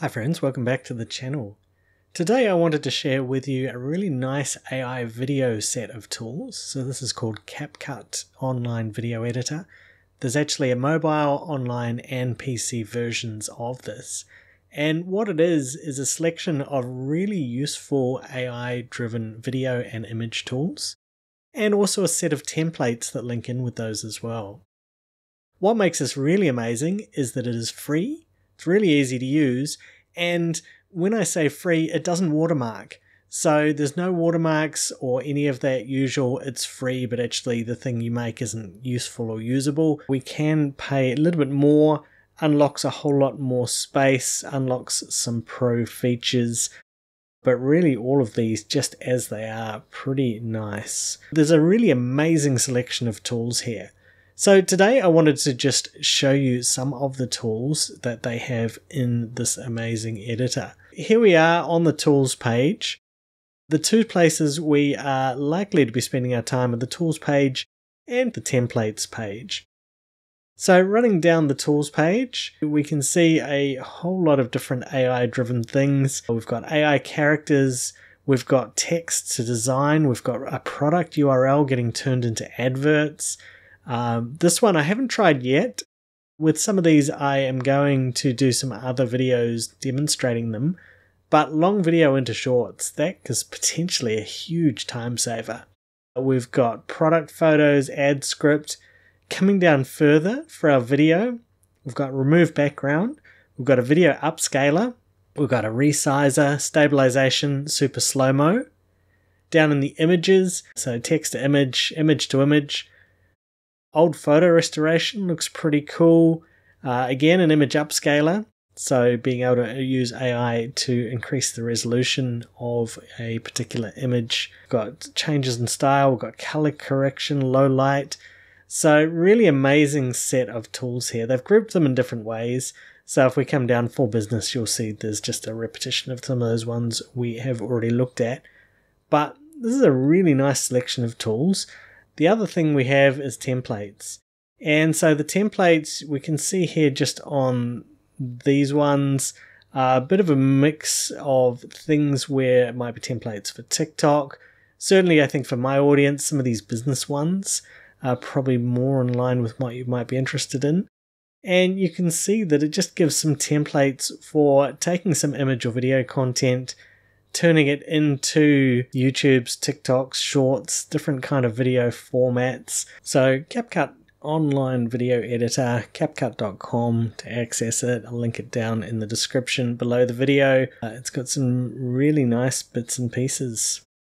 Hi friends, welcome back to the channel. Today I wanted to share with you a really nice AI video set of tools. So this is called CapCut Online Video Editor. There's actually a mobile, online and PC versions of this. And what it is, is a selection of really useful AI driven video and image tools, and also a set of templates that link in with those as well. What makes this really amazing is that it is free it's really easy to use. And when I say free, it doesn't watermark. So there's no watermarks or any of that usual, it's free, but actually the thing you make isn't useful or usable. We can pay a little bit more, unlocks a whole lot more space, unlocks some pro features, but really all of these just as they are pretty nice. There's a really amazing selection of tools here. So today I wanted to just show you some of the tools that they have in this amazing editor. Here we are on the tools page. The two places we are likely to be spending our time are the tools page and the templates page. So running down the tools page, we can see a whole lot of different AI driven things. We've got AI characters, we've got text to design, we've got a product URL getting turned into adverts, um, this one I haven't tried yet. With some of these, I am going to do some other videos demonstrating them, but long video into shorts, that is potentially a huge time saver. We've got product photos, ad script. Coming down further for our video, we've got remove background, we've got a video upscaler, we've got a resizer, stabilization, super slow mo. Down in the images, so text to image, image to image, Old photo restoration looks pretty cool. Uh, again, an image upscaler, so being able to use AI to increase the resolution of a particular image. Got changes in style, got color correction, low light. So really amazing set of tools here. They've grouped them in different ways. So if we come down for business, you'll see there's just a repetition of some of those ones we have already looked at. But this is a really nice selection of tools. The other thing we have is templates. And so the templates we can see here just on these ones are a bit of a mix of things where it might be templates for TikTok. Certainly, I think for my audience, some of these business ones are probably more in line with what you might be interested in. And you can see that it just gives some templates for taking some image or video content turning it into YouTube's, TikToks, Shorts, different kind of video formats. So CapCut online video editor, capcut.com to access it. I'll link it down in the description below the video. Uh, it's got some really nice bits and pieces.